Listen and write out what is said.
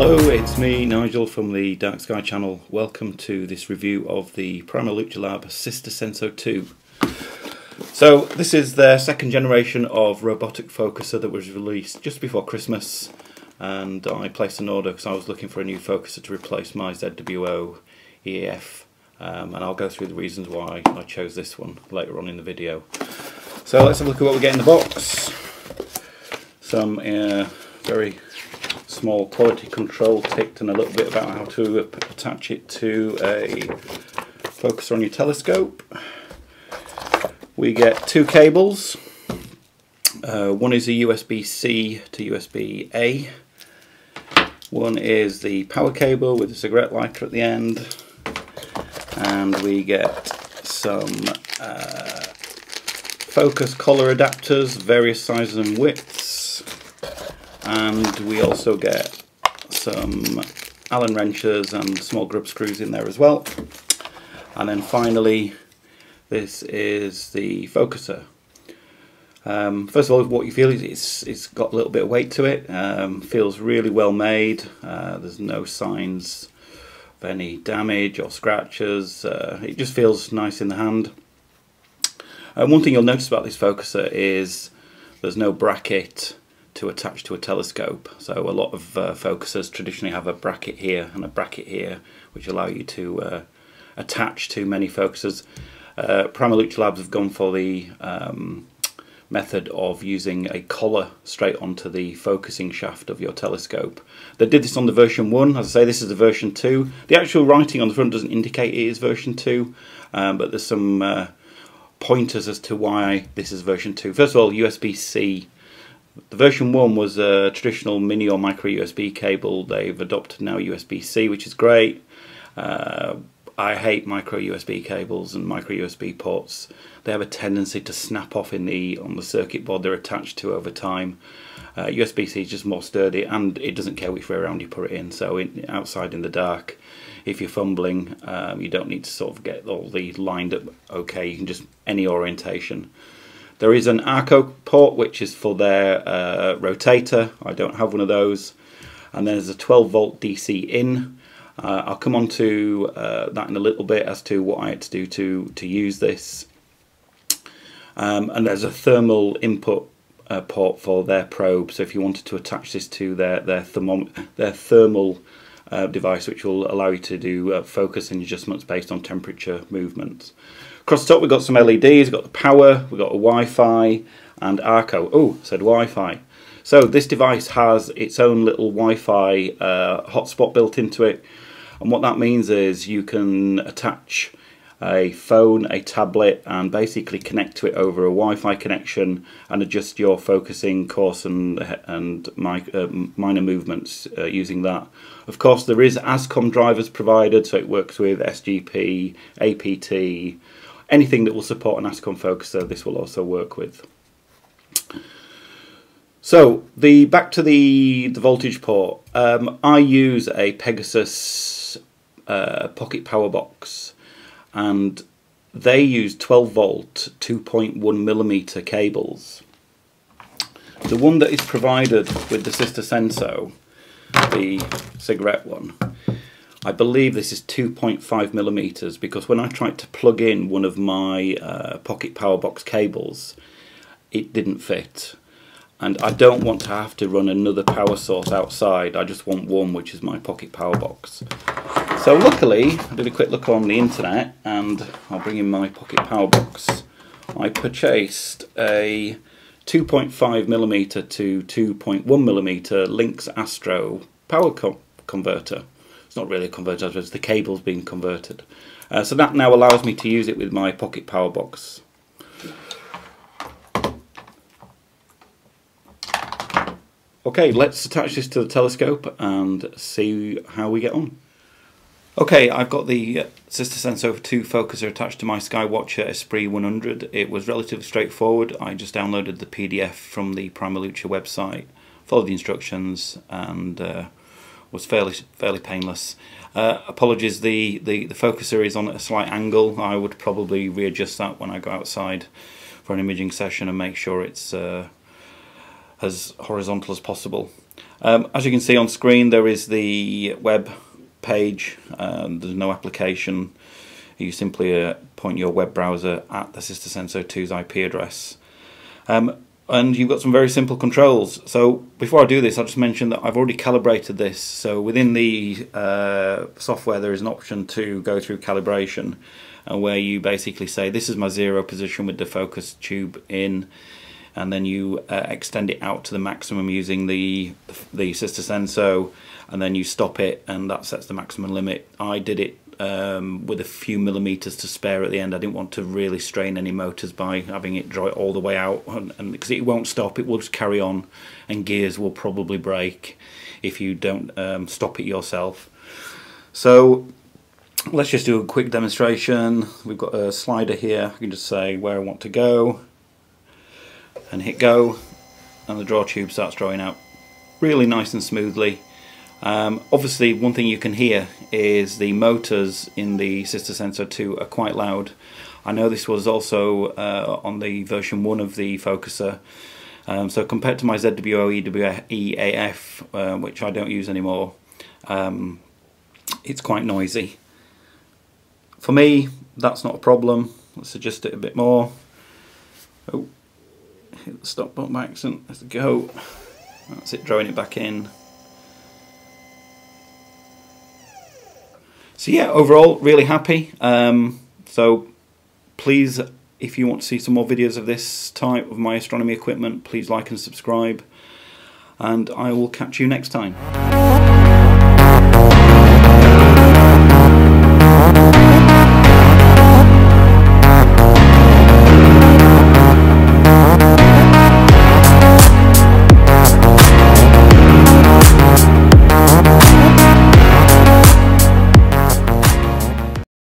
Hello, it's me, Nigel from the Dark Sky channel. Welcome to this review of the Primaluce Lab Sesto Senso 2. So, this is their second generation of robotic focuser that was released just before Christmas. And I placed an order because I was looking for a new focuser to replace my ZWO EAF Um, and I'll go through the reasons why I chose this one later on in the video. So let's have a look at what we get in the box. Some uh, very small quality control ticked and a little bit about how to attach it to a focus on your telescope. We get two cables. Uh, one is a USB-C to USB-A. One is the power cable with a cigarette lighter at the end. And we get some uh, focus collar adapters, various sizes and widths and we also get some Allen wrenches and small grub screws in there as well. And then finally this is the focuser. Um, first of all what you feel is it's, it's got a little bit of weight to it um, feels really well made. Uh, there's no signs of any damage or scratches. Uh, it just feels nice in the hand. Uh, one thing you'll notice about this focuser is there's no bracket to attach to a telescope. So a lot of uh, focusers traditionally have a bracket here and a bracket here, which allow you to uh, attach to many focusers. Uh, Labs have gone for the um, method of using a collar straight onto the focusing shaft of your telescope. They did this on the version 1, as I say this is the version 2. The actual writing on the front doesn't indicate it is version 2, um, but there's some uh, pointers as to why this is version 2. First of all, USB-C the version 1 was a traditional mini or micro USB cable. They've adopted now USB-C, which is great. Uh, I hate micro USB cables and micro USB ports. They have a tendency to snap off in the on the circuit board they're attached to over time. Uh, USB-C is just more sturdy and it doesn't care which way around you put it in. So in, outside in the dark, if you're fumbling, um, you don't need to sort of get all these lined up okay. You can just any orientation. There is an Arco port which is for their uh, rotator. I don't have one of those. And there's a 12 volt DC in. Uh, I'll come on to uh, that in a little bit as to what I had to do to, to use this. Um, and there's a thermal input uh, port for their probe. So if you wanted to attach this to their their, their thermal uh, device, which will allow you to do uh, focus and adjustments based on temperature movements. Across the top we've got some LEDs, we've got the power, we've got a Wi-Fi and Arco. Oh, said Wi-Fi. So this device has its own little Wi-Fi uh, hotspot built into it. And what that means is you can attach a phone, a tablet, and basically connect to it over a Wi-Fi connection and adjust your focusing coarse and and my, uh, minor movements uh, using that. Of course, there is ASCOM drivers provided, so it works with SGP, APT, anything that will support an ASCOM focuser this will also work with. So the back to the, the voltage port, um, I use a Pegasus uh, pocket power box and they use 12 volt 2.1 millimeter cables. The one that is provided with the Sesto Senso, the cigarette one, I believe this is 2.5 millimeters because when I tried to plug in one of my uh, pocket power box cables it didn't fit. And I don't want to have to run another power source outside. I just want one which is my pocket power box so luckily I did a quick look on the internet and I'll bring in my pocket power box I purchased a 2.5 millimeter to 2.1 millimeter Lynx Astro power co converter it's not really a converter, it's the cable's being converted. Uh, so that now allows me to use it with my pocket power box. Okay, let's attach this to the telescope and see how we get on. Okay, I've got the uh, Sesto Senso 2 focuser attached to my Skywatcher Esprit 100. It was relatively straightforward. I just downloaded the PDF from the Primaluce website, followed the instructions and uh, was fairly fairly painless. Uh, apologies, the, the, the focuser is on a slight angle. I would probably readjust that when I go outside for an imaging session and make sure it's uh, as horizontal as possible. Um, as you can see on screen there is the web page, um, there's no application, you simply uh, point your web browser at the Sesto Senso 2's IP address. Um, and you've got some very simple controls. So before I do this, I'll just mention that I've already calibrated this. So within the uh, software, there is an option to go through calibration, uh, where you basically say this is my zero position with the focus tube in, and then you uh, extend it out to the maximum using the the Sesto Senso, and then you stop it, and that sets the maximum limit. I did it um, with a few millimeters to spare at the end. I didn't want to really strain any motors by having it draw it all the way out, and because it won't stop, it will just carry on, and gears will probably break if you don't um, stop it yourself. So let's just do a quick demonstration. We've got a slider here. I can just say where I want to go, and hit go, and the draw tube starts drawing out really nice and smoothly. Um, obviously one thing you can hear is the motors in the Sesto Senso 2 are quite loud. I know this was also uh, on the version 1 of the Focuser. Um, so compared to my ZWO EWEAF, uh, which I don't use anymore, um, it's quite noisy. For me, that's not a problem. Let's adjust it a bit more. Oh, hit the stop button by accident. Let's go. That's it, drawing it back in. So yeah, overall, really happy. Um, so please, if you want to see some more videos of this type of my astronomy equipment, please like and subscribe. And I will catch you next time.